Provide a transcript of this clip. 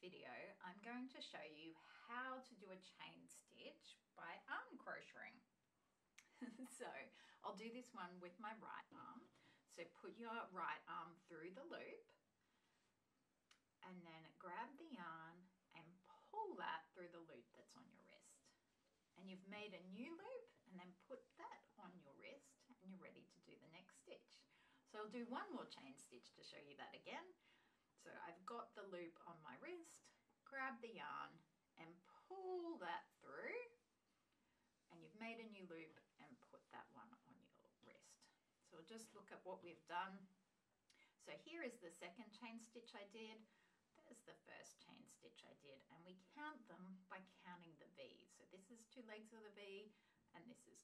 video, I'm going to show you how to do a chain stitch by arm crocheting. so I'll do this one with my right arm. So put your right arm through the loop and then grab the yarn and pull that through the loop that's on your wrist. And you've made a new loop and then put that on your wrist and you're ready to do the next stitch. So I'll do one more chain stitch to show you that again. So I've got loop on my wrist, grab the yarn and pull that through and you've made a new loop and put that one on your wrist. So we'll just look at what we've done. So here is the second chain stitch I did. There's the first chain stitch I did and we count them by counting the V. So this is two legs of the V and this is